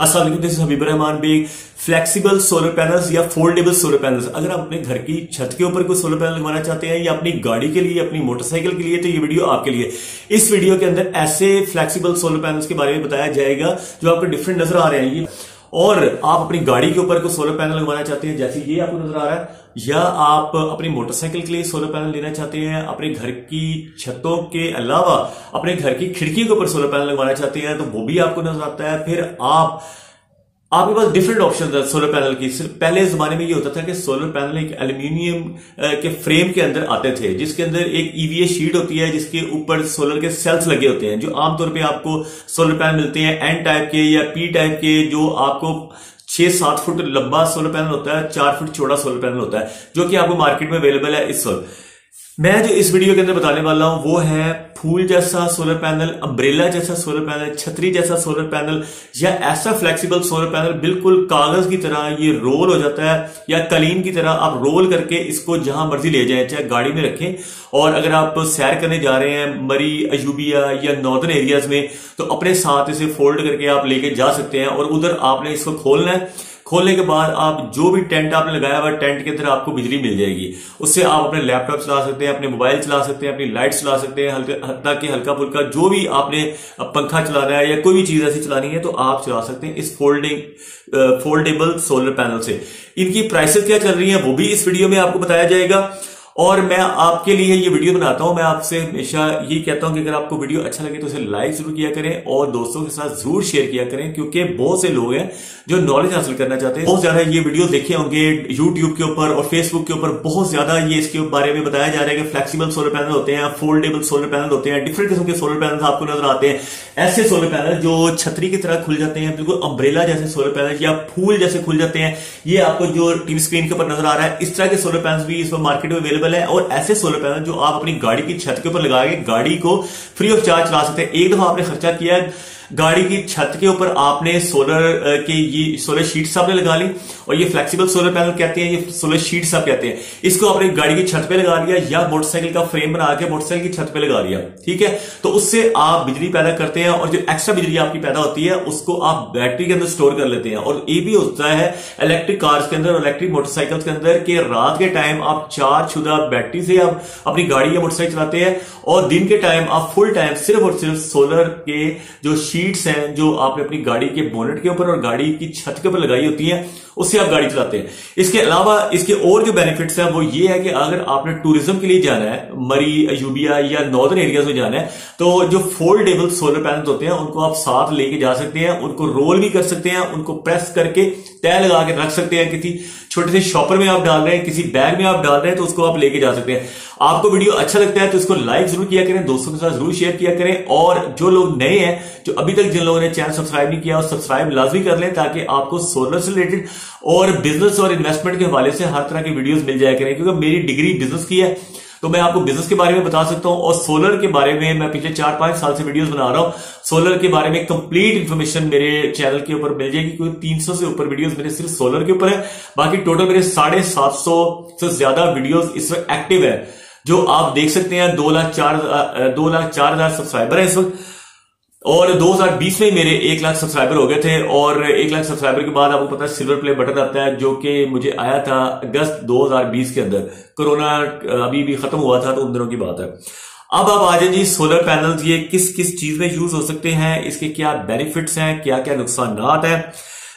Aslam this Habib Rahman Baig flexible solar panels या foldable solar panels अगर आप अपने घर की छत के ऊपर कोई सोलर पैनल लगवाना चाहते हैं या अपनी गाड़ी के लिए, अपनी मोटरसाइकिल के लिए तो ये वीडियो आपके लिए। इस वीडियो के अंदर ऐसे फ्लेक्सिबल सोलर पैनल्स के बारे में बताया जाएगा जो आपको डिफरेंट नज़र आ रहे हैं। और आप अपनी गाड़ी के ऊपर कोई सोलर पैनल लगवाना चाहते हैं, जैसे ये आपको नज़र आ रहा है या आप अपनी मोटरसाइकिल के लिए सोलर पैनल लेना चाहते हैं, अपने घर की छतों के अलावा अपने घर की खिड़की के ऊपर सोलर पैनल लगवाना चाहते हैं तो वो भी आपको नज़र आता है। फिर आप, आपके पास डिफरेंट ऑप्शन है सोलर पैनल की। सिर्फ़ पहले जमाने में ये होता था कि सोलर पैनल एक एल्यूमिनियम के फ्रेम के अंदर आते थे, जिसके अंदर एक ईवीए e शीट होती है, जिसके ऊपर सोलर के सेल्स लगे होते हैं, जो आमतौर पे आपको सोलर पैनल मिलते हैं एन टाइप के या पी टाइप के, जो आपको छह सात फुट लंबा सोलर पैनल होता है, चार फुट चौड़ा सोलर पैनल होता है, जो कि आपको मार्केट में अवेलेबल है इस वक्त। मैं जो इस वीडियो के अंदर बताने वाला हूँ, वो है फूल जैसा सोलर पैनल अम्ब्रेला जैसा सोलर पैनल छतरी जैसा सोलर पैनल या ऐसा फ्लेक्सिबल सोलर पैनल बिल्कुल कागज़ की तरह ये रोल हो जाता है, या कलीन की तरह आप रोल करके इसको जहाँ मर्ज़ी ले जाए, चाहे गाड़ी में रखें। और अगर आप सैर करने जा रहे हैं, मरी अजूबिया या नॉर्दर्न एरियाज़ में तो अपने साथ इसे फोल्ड करके आप लेके जा सकते हैं, और उधर आपने इसको खोलना है। खोलने के बाद आप जो भी टेंट आपने लगाया हुआ टेंट के अंदर आपको बिजली मिल जाएगी। उससे आप अपने लैपटॉप चला सकते हैं, अपने मोबाइल चला सकते हैं, अपनी लाइट चला सकते हैं, हल्का, ताकि हल्का फुल्का जो भी आपने पंखा चलाना है या कोई भी चीज़ ऐसी चलानी है तो आप चला सकते हैं इस फोल्डिंग फोल्डेबल सोलर पैनल से। इनकी प्राइसेस क्या चल रही है, वो भी इस वीडियो में आपको बताया जाएगा। और मैं आपके लिए ये वीडियो बनाता हूँ। मैं आपसे हमेशा ये कहता हूँ कि अगर आपको वीडियो अच्छा लगे तो उसे लाइक ज़रूर किया करें और दोस्तों के साथ ज़रूर शेयर किया करें, क्योंकि बहुत से लोग हैं जो नॉलेज हासिल करना चाहते हैं। बहुत ज़्यादा ये वीडियो देखे होंगे यूट्यूब के ऊपर और फेसबुक के ऊपर। बहुत ज़्यादा ये इसके बारे में बताया जा रहा है कि फ्लेक्सीबल सोलर पैनल होते हैं फोल्डेबल सोलर पैनल होते हैं डिफरेंट किस्म के सोलर पैनल आपको नज़र आते हैं। ऐसे सोलर पैनल जो छतरी की तरह खुल जाते हैं, बिल्कुल अम्ब्रेला जैसे सोलर पैनल या फूल जैसे खुल जाते हैं। ये आपको जो टीवी स्क्रीन के ऊपर नज़र आ रहा है। इस तरह के सोलर पैनल भी इस मार्केट में अवेलेबल है और ऐसे सोलर पैनल जो आप अपनी गाड़ी की छत के ऊपर लगा के गाड़ी को फ्री ऑफ़ चार्ज चला सकते हैं। एक दफ़ा आपने खर्चा किया है गाड़ी की छत के ऊपर आपने सोलर के ये सोलर शीट्स आपने लगा ली, और ये फ्लेक्सिबल सोलर पैनल कहते हैं, ये सोलर शीट्स आप कहते हैं। इसको आपने गाड़ी की छत पे लगा लिया या मोटरसाइकिल का फ्रेम बना के मोटरसाइकिल की छत पे लगा लिया, ठीक है? तो उससे आप बिजली पैदा करते हैं, और जो एक्स्ट्रा बिजली आपकी पैदा होती है, उसको आप बैटरी के अंदर स्टोर कर लेते हैं। और ये भी होता है इलेक्ट्रिक कार्स के अंदर इलेक्ट्रिक मोटरसाइकिल के अंदर, के रात के टाइम आप चार्ज शुदा बैटरी से आप अपनी गाड़ी या मोटरसाइकिल चलाते हैं, और दिन के टाइम आप फुल टाइम सिर्फ़ और सिर्फ़ सोलर के जो शीट्स हैं जो आपने अपनी गाड़ी के बोनेट के ऊपर और गाड़ी की छत के ऊपर लगाई होती हैं, उससे आप गाड़ी चलाते हैं। इसके अलावा, इसके और जो बेनिफिट्स हैं, वो ये है कि अगर आपने टूरिज़्म के लिए जाना है, मरी अयूबिया या नॉर्दर्न एरियाज़ में जाना है तो जो फोल्डेबल सोलर पैनल होते हैं, उनको आप साथ लेके जा सकते हैं, उनको रोल भी कर सकते हैं, उनको प्रेस करके तय लगा के रख सकते हैं किसी छोटे से शॉपर में आप डाल रहे हैं, किसी बैग में आप डाल रहे हैं तो उसको आप लेके जा सकते हैं। आपको वीडियो अच्छा लगता है तो इसको लाइक ज़रूर किया करें, दोस्तों के साथ ज़रूर शेयर किया करें, और जो लोग नए हैं, जो अभी तक जिन लोगों ने चैनल सब्सक्राइब नहीं किया सब्सक्राइब लाजमी कर लें ताकि आपको सोलर से रिलेटेड और बिज़नेस और इन्वेस्टमेंट के हवाले से हर तरह की वीडियो मिल जाए करें, क्योंकि मेरी डिग्री बिज़नेस की है। तो मैं आपको बिज़नेस के बारे में बता सकता हूँ और सोलर के बारे में मैं पिछले चार, पाँच साल से वीडियोस बना रहा हूँ। सोलर के बारे में कंप्लीट इन्फॉर्मेशन मेरे चैनल के ऊपर मिल जाएगी। क्योंकि तीन सौ से ऊपर वीडियो मेरे सिर्फ़ सोलर के ऊपर है। बाकी टोटल मेरे साढ़े सात सौ से ज़्यादा वीडियोस इस वक्त एक्टिव है, जो आप देख सकते हैं। दो लाख चार दो लाख चार हज़ार सब्सक्राइबर है इस वक्त। और 2020 में मेरे एक लाख सब्सक्राइबर हो गए थे और एक लाख सब्सक्राइबर के बाद आपको पता है सिल्वर प्ले बटन आता है जो कि मुझे आया था अगस्त 2020 के अंदर। कोरोना अभी भी खत्म हुआ था तो उन दिनों की बात है। अब आप आ जाए जी सोलर पैनल ये किस किस चीज़ में यूज़ हो सकते हैं, इसके क्या बेनिफिट्स हैं क्या क्या नुकसान हैं?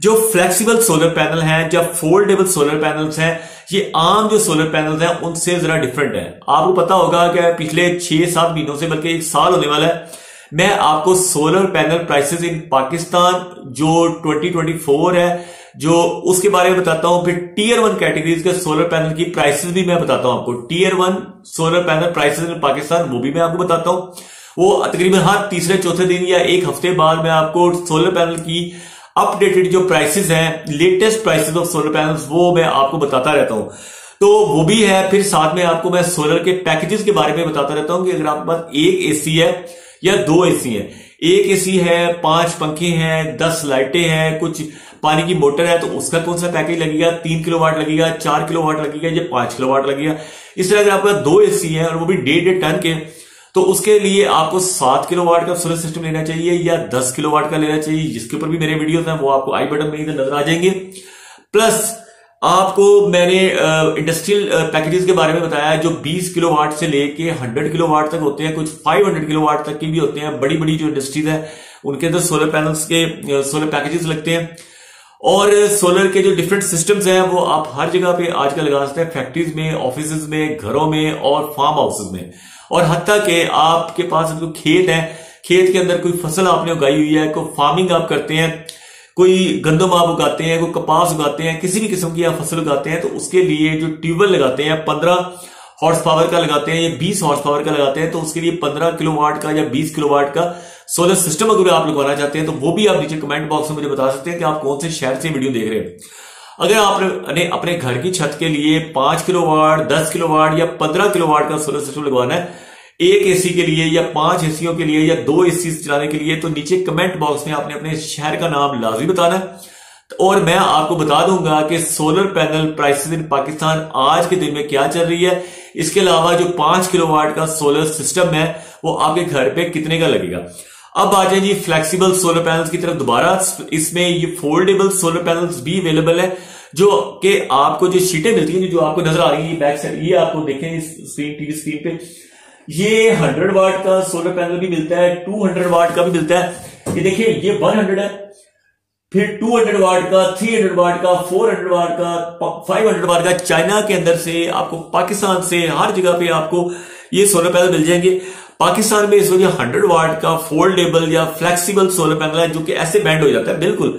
जो फ्लेक्सिबल सोलर पैनल हैं जब फोल्डेबल सोलर पैनल्स हैं, ये आम जो सोलर पैनल्स हैं, उनसे जरा डिफरेंट है। आपको पता होगा कि पिछले छह सात महीनों से बल्कि एक साल होने वाला है मैं आपको solar panel prices in Pakistan जो 2024 है, जो उसके बारे में बताता हूँ, फिर टीयर वन कैटेगरीज के सोलर पैनल की प्राइसेस भी मैं बताता हूँ आपको। Tier one solar panel prices in Pakistan वो भी मैं आपको बताता हूँ। वो तकरीबन हर तीसरे, चौथे दिन या एक हफ़्ते बाद मैं आपको सोलर पैनल की अपडेटेड जो प्राइसेस हैं latest prices of solar panels वो मैं आपको बताता रहता हूँ। तो वो भी है, फिर साथ में आपको मैं सोलर के पैकेजेस के बारे में बताता रहता हूँ कि अगर आपके पास एक एसी है या दो एसी है। एक एसी है, पाँच पंखे हैं, दस लाइटें हैं, कुछ पानी की मोटर है तो उसका कौन सा पैकेज लगेगा? तीन किलो वाट लगेगा, चार किलो वाट लगेगा या पाँच किलो वाट लगेगा? इस तरह अगर आपका दो एसी है और वो भी डेढ़ डेढ़ टन के तो उसके लिए आपको सात किलो वाट का सोलर सिस्टम लेना चाहिए या दस किलो वाट का लेना चाहिए। जिसके ऊपर भी मेरे वीडियोस हैं, वो आपको आई बटन में इधर नज़र आ जाएँगे। प्लस आपको मैंने इंडस्ट्रियल पैकेजेस के बारे में बताया जो 20 किलो वाट से लेके 100 किलो वाट तक होते हैं, कुछ 500 किलो वाट तक की भी होते हैं बड़ी बड़ी जो इंडस्ट्रीज़ है, उनके अंदर सोलर पैनल्स के सोलर पैकेजेस लगते हैं। और सोलर के जो डिफरेंट सिस्टम्स हैं, वो आप हर जगह पे आजकल लगा सकते हैं फैक्ट्रीज में ऑफ़िस में, घरों में और फार्म हाउसेज में। और हती के आपके पास जो खेत है, खेत के अंदर कोई फ़सल आपने उगाई हुई है, कोई फ़ार्मिंग आप करते हैं कोई गंदम आप उगाते हैं, कोई कपास उगाते हैं, किसी भी किस्म की आप फ़सल उगाते हैं तो उसके लिए जो ट्यूबवेल लगाते हैं, पंद्रह हॉर्स पावर का लगाते हैं या बीस हॉर्स पावर का लगाते हैं तो उसके लिए पंद्रह किलो वाट का या बीस किलो वाट का सोलर सिस्टम अगर आप लगवाना चाहते हैं तो वो भी आप नीचे कमेंट बॉक्स में मुझे बता सकते हैं कि आप कौन से शहर से वीडियो देख रहे हैं। अगर आपने अपने घर की छत के लिए पाँच किलो वाट दस किलो वाट या पंद्रह किलो वाट का सोलर सिस्टम लगवाना है एक एसी के लिए या पाँच एसीओ के लिए या दो एसी चलाने के लिए तो नीचे कमेंट बॉक्स में आपने अपने शहर का नाम लाजमी बताना है। और मैं आपको बता दूँगा कि solar panel prices in Pakistan आज के दिन में क्या चल रही है। इसके अलावा जो पाँच किलो वाट का सोलर सिस्टम है, वो आपके घर पे कितने का लगेगा? अब आ जाए जी फ्लेक्सिबल सोलर पैनल्स की तरफ़ दोबारा। इसमें ये फोल्डेबल सोलर पैनल्स भी अवेलेबल है, जो कि आपको जो शीटें मिलती हैं, जो आपको नज़र आ रही है बैक साइड ये आपको देखें स्क्रीन टीवी स्क्रीन पे। ये हंड्रेड वाट का सोलर पैनल भी मिलता है टू हंड्रेड वाट का भी मिलता है। ये देखिए, ये वन हंड्रेड है, फिर टू हंड्रेड वाट का थ्री हंड्रेड वाट का फोर हंड्रेड वाट का फाइव हंड्रेड वाट का चाइना के अंदर से आपको पाकिस्तान से, हर जगह पे आपको ये सोलर पैनल मिल जाएँगे। पाकिस्तान में इस वजह हंड्रेड वाट का फोल्डेबल या फ्लेक्सिबल सोलर पैनल है, जो कि ऐसे बैंड हो जाता है। बिल्कुल।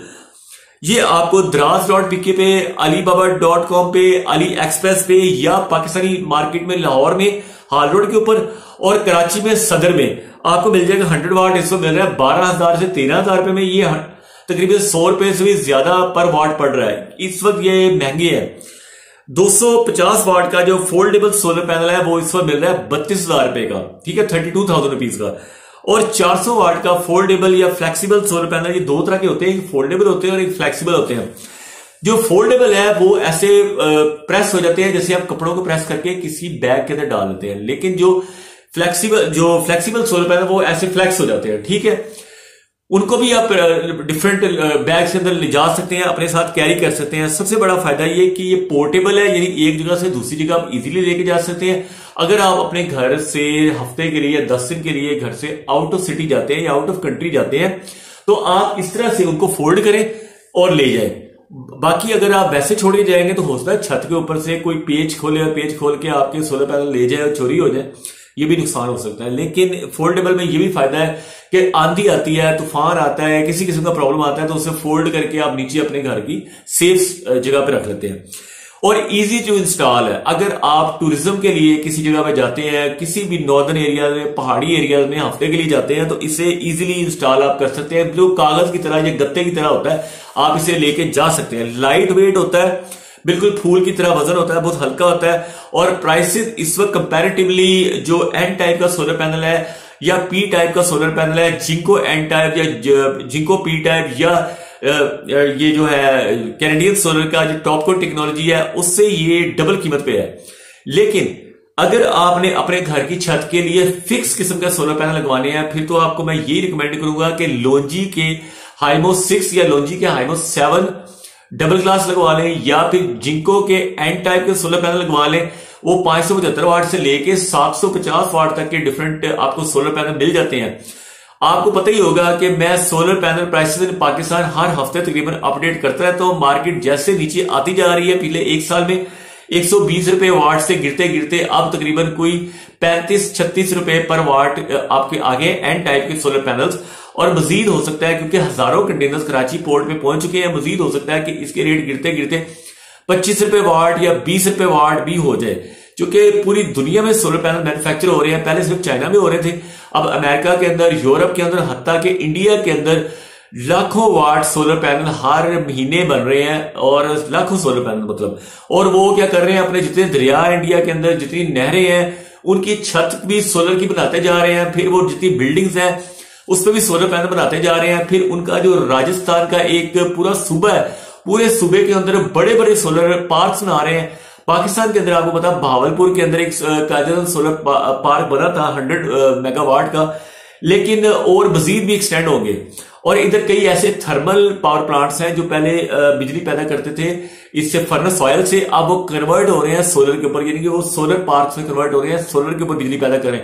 ये आपको द्रास डॉट पीके पे अली बाबा डॉट कॉम पे अली एक्सप्रेस पे या पाकिस्तानी मार्केट में लाहौर में हाल रोड के ऊपर और कराची में सदर में। आपको मिल जाएगा हंड्रेड वाट इसको मिल रहा है बारह हज़ार से तेरह हज़ार रुपए में ये तकरीबन सौ रुपए से भी ज़्यादा पर वाट पड़ रहा है। इस वक्त ये महँगी है। 250 वाट का जो फोल्डेबल सोलर पैनल है, वो इस वक्त मिल रहा है बत्तीस हज़ार रुपए का। ठीक है थर्टी टू थाउज़ेंड रुपीज़ का। और 400 वाट का फोल्डेबल या फ्लेक्सिबल सोलर पैनल ये दो तरह के होते हैं। एक फोल्डेबल होते हैं और एक फ्लेक्सिबल होते हैं। जो फोल्डेबल है, वो ऐसे प्रेस हो जाते हैं, जैसे आप कपड़ों को प्रेस करके किसी बैग के अंदर डाल देते हैं। लेकिन जो फ्लेक्सिबल जो फ्लेक्सिबल सोलर पैनल वो ऐसे फ्लेक्स हो जाते हैं, ठीक है? उनको भी आप डिफरेंट बैग के अंदर ले जा सकते हैं, अपने साथ कैरी कर सकते हैं। सबसे बड़ा फ़ायदा ये कि ये पोर्टेबल है, यानी एक जगह से दूसरी जगह आप इजीली लेके जा सकते हैं। अगर आप अपने घर से हफ़्ते के लिए दस दिन के लिए घर से आउट ऑफ़ सिटी जाते हैं या आउट ऑफ़ कंट्री जाते हैं तो आप इस तरह से उनको फोल्ड करें और ले जाएँ। बाकी अगर आप वैसे छोड़ के जाएँगे तो हो सकता है छत के ऊपर से कोई पेज खोले और पेज खोल के आपके सोलर पैनल ले जाए और चोरी हो जाए। ये भी नुकसान हो सकता है। लेकिन फोल्डेबल में ये भी फ़ायदा है कि आंधी आती है, तूफ़ान आता है, किसी किस्म का प्रॉब्लम आता है तो उसे फोल्ड करके आप नीचे अपने घर की सेफ़ जगह पर रख लेते हैं। और इजी टू इंस्टॉल है। अगर आप टूरिज़्म के लिए किसी जगह पे जाते हैं, किसी भी नॉर्दर्न एरिया में, पहाड़ी एरिया में हफ़्ते के लिए जाते हैं तो इसे इजीली इंस्टॉल आप कर सकते हैं। जो कागज़ की तरह, या गत्ते की तरह होता है, आप इसे लेके जा सकते हैं। लाइट वेट होता है, बिल्कुल फूल की तरह वज़न होता है, बहुत हल्का होता है, और प्राइसेस इस वक्त कंपैरेटिवली जो एन टाइप का सोलर पैनल है, या पी टाइप का सोलर पैनल है जिंको एन टाइप या जिंको पी टाइप या ये जो है, कैनेडियन सोलर का जो टॉप टॉपकोर टेक्नोलॉजी है, उससे ये डबल कीमत पे है। लेकिन, अगर आपने अपने घर की छत के लिए फिक्स किस्म का सोलर पैनल लगवाने हैं, फिर तो आपको मैं ये रिकमेंड करूँगा कि लोंजी के हाइमो सिक्स या लोंजी के हाइमो सेवन डबल ग्लास लगवा लें, या फिर जिंको के एन टाइप के सोलर पैनल लगवा लें। वो पाँच सौ पचहत्तर वाट से लेके सात सौ पचास वाट तक के डिफरेंट आपको सोलर पैनल मिल जाते हैं। आपको पता ही होगा कि मैं solar panel prices in Pakistan हर हफ़्ते तकरीबन अपडेट करता रहता हूँ। मार्केट जैसे नीचे आती जा रही है पिछले एक साल में। एक सौ बीस रुपए वाट से गिरते गिरते अब तकरीबन कोई पैंतीस, छत्तीस रुपए पर वाट आपके आगे एन टाइप के सोलर पैनल्स और मजीद हो सकता है क्योंकि हज़ारों कंटेनर्स कराची पोर्ट में पहुँच चुके हैं। मजीद हो सकता है कि इसके रेट गिरते गिरते पच्चीस रुपए वाट या बीस रुपए वाट भी हो जाए। क्योंकि पूरी दुनिया में सोलर पैनल मैन्युफैक्चर हो रहे हैं। पहले सिर्फ़ चाइना में हो रहे थे। अब अमेरिका के अंदर, यूरोप के अंदर, हत्या के, इंडिया के अंदर लाखों वाट सोलर पैनल हर महीने बन रहे हैं और लाखों सोलर पैनल मतलब। और वो क्या कर रहे हैं, अपने जितने दरिया इंडिया के अंदर, जितनी नहरें हैं, उनकी छत भी सोलर की बनाते जा रहे हैं, फिर वो जितनी बिल्डिंग्स हैं, उस पर भी सोलर पैनल बनाते जा रहे हैं, फिर उनका जो राजस्थान का एक पूरा सूबा है, पूरे सूबे के अंदर बड़े बड़े सोलर पार्क बना रहे हैं। पाकिस्तान के अंदर आपको पता, भावलपुर के अंदर एक काजल सोलर पार्क बना था हंड्रेड मेगावाट का। लेकिन और मजीद भी एक्सटेंड होंगे। और इधर कई ऐसे थर्मल पावर प्लांट्स हैं जो पहले बिजली पैदा करते थे। इससे फर्नस ऑयल से अब वो कन्वर्ट हो रहे हैं सोलर के ऊपर, यानी कि वो सोलर पार्क में कन्वर्ट हो रहे हैं सोलर के ऊपर बिजली पैदा करें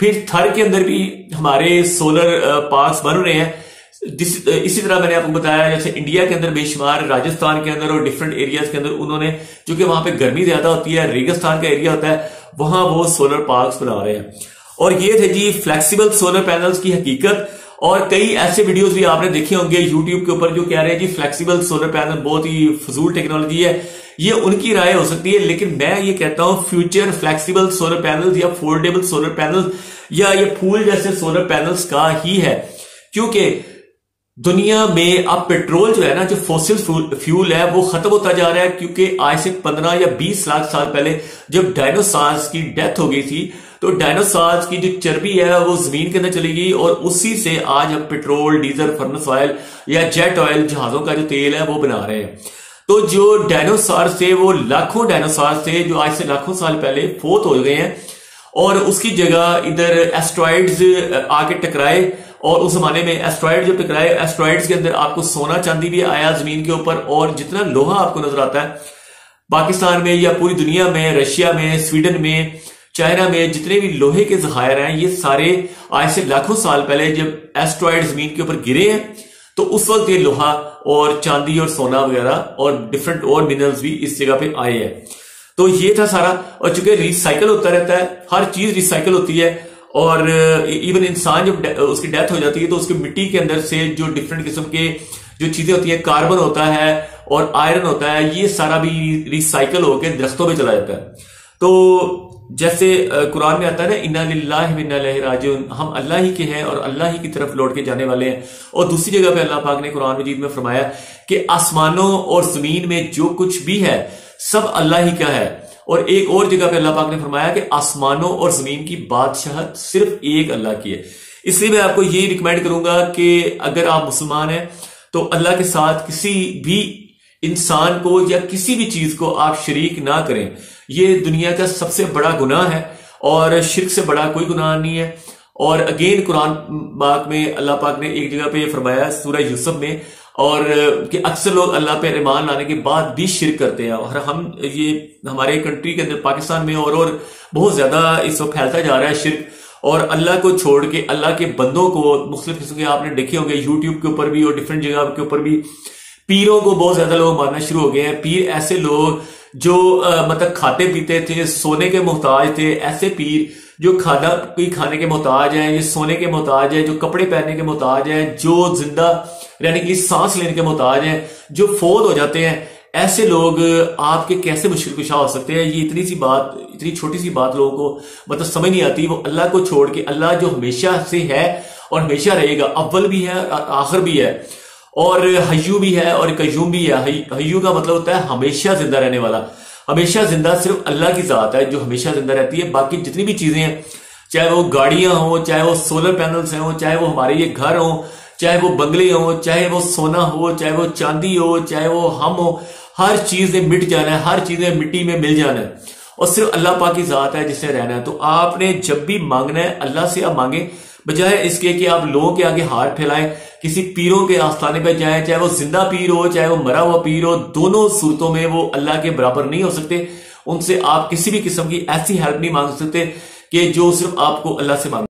फिर थर के अंदर भी हमारे सोलर पार्क बन रहे हैं। इसी तरह मैंने आपको बताया, जैसे इंडिया के अंदर बेशुमार, राजस्थान के अंदर और डिफरेंट एरियाज़ के अंदर उन्होंने, क्योंकि वहाँ पे गर्मी ज़्यादा होती है, रेगिस्तान का एरिया होता है, वहाँ वो सोलर पार्क बना रहे हैं। और ये थे जी फ्लेक्सिबल सोलर पैनल्स की हकीकत, और कई ऐसे वीडियोस भी आपने देखे होंगे यूट्यूब के ऊपर जो कह रहे हैं जी फ्लेक्सिबल सोलर पैनल बहुत ही फजूल टेक्नोलॉजी है। ये उनकी राय हो सकती है, लेकिन मैं ये कहता हूँ फ्यूचर फ्लेक्सिबल सोलर पैनल्स या फोल्डेबल सोलर पैनल्स या ये फूल जैसे सोलर पैनल्स का ही है। क्योंकि दुनिया में अब पेट्रोल जो है ना, जो फोसिल फ्यूल है, वो खत्म होता जा रहा है क्योंकि आज से पंद्रह या बीस लाख साल पहले जब डायनोसार्स की डेथ हो गई थी तो डायनोसार्स की जो चर्बी है, वो ज़मीन के अंदर चली गई और उसी से आज हम पेट्रोल, डीजल फर्नस ऑयल या जेट ऑयल जहाजों का जो तेल है, वो बना रहे हैं। तो जो डायनोसार से वो लाखों डायनोसार से जो आज से लाखों साल पहले फोत हो गए हैं और उसकी जगह इधर एस्ट्रॉइड्स आके टकराए। और उस जमाने में एस्ट्रॉइड जो टकराए एस्ट्रॉइड्स के अंदर आपको सोना, चांदी भी आया ज़मीन के ऊपर और जितना लोहा आपको नज़र आता है, पाकिस्तान में या पूरी दुनिया में, रशिया में, स्वीडन में, चाइना में जितने भी लोहे के जखायर हैं, ये सारे आज से लाखों साल पहले जब एस्ट्रॉयड ज़मीन के ऊपर गिरे हैं तो उस वक्त ये लोहा और चांदी और सोना वगैरह और डिफरेंट और मिनरल्स भी इस जगह पे आए हैं। तो ये था सारा, और चूँकि रिसाइकल होता रहता है, हर चीज़ रिसाइकल होती है और इवन इंसान जब उसकी डेथ हो जाती है तो उसकी मिट्टी के अंदर से जो डिफरेंट किस्म के जो चीज़ें होती है कार्बन होता है और आयरन होता है, ये सारा भी रिसाइकल होकर दरख्तों में चला जाता है। तो जैसे कुरान में आता है ना, इन्ना हम अल्लाह ही के हैं और अल्लाह ही की तरफ़ लौट के जाने वाले हैं। और दूसरी जगह पे अल्लाह पाक ने कुरान मजीद में फरमाया कि आसमानों और ज़मीन में जो कुछ भी है, सब अल्लाह ही का है। और एक और जगह पे अल्लाह पाक ने फरमाया कि आसमानों और ज़मीन की बादशाहत सिर्फ़ एक अल्लाह की है। इसलिए मैं आपको ये रिकमेंड करूँगा कि अगर आप मुसलमान हैं तो अल्लाह के साथ किसी भी इंसान को या किसी भी चीज़ को आप शरीक ना करें। ये दुनिया का सबसे बड़ा गुनाह है और शिरक से बड़ा कोई गुनाह नहीं है। और अगेन कुरान पाक में अल्लाह पाक ने एक जगह पे फरमाया, सूरह यूसुफ में और कि अक्सर लोग अल्लाह पे ईमान लाने के बाद भी शिर करते हैं। और हम ये हमारे कंट्री के अंदर पाकिस्तान में और और बहुत ज़्यादा इस वक्त फैलता जा रहा है शिरक। और अल्लाह को छोड़ के अल्लाह के बंदों को मुख्तलिफ़ किस्म के आपने देखे होंगे यूट्यूब के ऊपर भी और डिफरेंट जगह के ऊपर भी पीरों को बहुत ज़्यादा लोग मानना शुरू हो गए हैं। पीर ऐसे लोग जो आ, मतलब खाते पीते थे सोने के मोहताज थे ऐसे पीर जो खाना, कोई खाने के मोहताज है, ये सोने के मोहताज है, जो कपड़े पहनने के मोहताज है, जो ज़िंदा रहने के लिए सांस लेने के मोहताज है, जो फोद हो जाते हैं, ऐसे लोग आपके कैसे मुश्किल कुशा हो सकते हैं? ये इतनी सी बात, इतनी छोटी सी बात लोगों को मतलब समझ नहीं आती। वो अल्लाह को छोड़ के, अल्लाह जो हमेशा से है और हमेशा रहेगा, अव्वल भी है आखिर भी है, और हयू भी है और कयूम भी है। हयू का मतलब होता है हमेशा ज़िंदा रहने वाला। हमेशा ज़िंदा सिर्फ़ अल्लाह की जात है, जो हमेशा ज़िंदा रहती है। बाकी जितनी भी चीज़ें हैं, चाहे वो गाड़ियाँ हो, चाहे वो सोलर पैनल्स हो, चाहे वो हमारे ये घर हो, चाहे वो बंगले हो, चाहे वो सोना हो, चाहे वो चांदी हो, चाहे वो हम हो, हर चीज़ में मिट जाना है, हर चीज़ में मिट्टी में मिल जाना है। और सिर्फ़ अल्लाह पाक की जात है जिससे रहना है। तो आपने जब भी मांगना है, अल्लाह से आप मांगे, बजाय इसके कि आप लोगों के आगे हाथ फैलाएँ किसी पीरों के आस्थाने पर जाए, चाहे वो ज़िंदा पीर हो, चाहे वो मरा हुआ पीर हो, दोनों सूरतों में वो अल्लाह के बराबर नहीं हो सकते। उनसे आप किसी भी किस्म की ऐसी हेल्प नहीं मांग सकते कि जो सिर्फ़ आपको अल्लाह से मांग